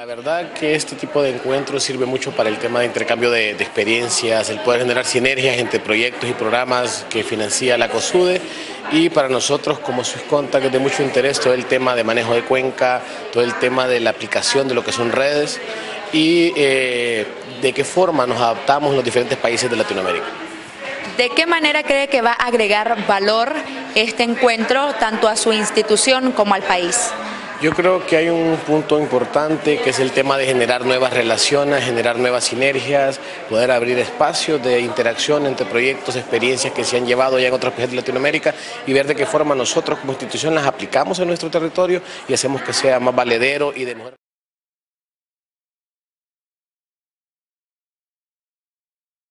La verdad que este tipo de encuentros sirve mucho para el tema de intercambio de, experiencias, el poder generar sinergias entre proyectos y programas que financia la COSUDE y para nosotros como Swisscontact es de mucho interés todo el tema de manejo de cuenca, todo el tema de la aplicación de lo que son redes y eh, de qué forma nos adaptamos en los diferentes países de Latinoamérica. ¿De qué manera cree que va a agregar valor este encuentro tanto a su institución como al país? Yo creo que hay un punto importante que es el tema de generar nuevas relaciones, generar nuevas sinergias, poder abrir espacios de interacción entre proyectos, experiencias que se han llevado ya en otros países de Latinoamérica y ver de qué forma nosotros como institución las aplicamos en nuestro territorio y hacemos que sea más valedero y de mejor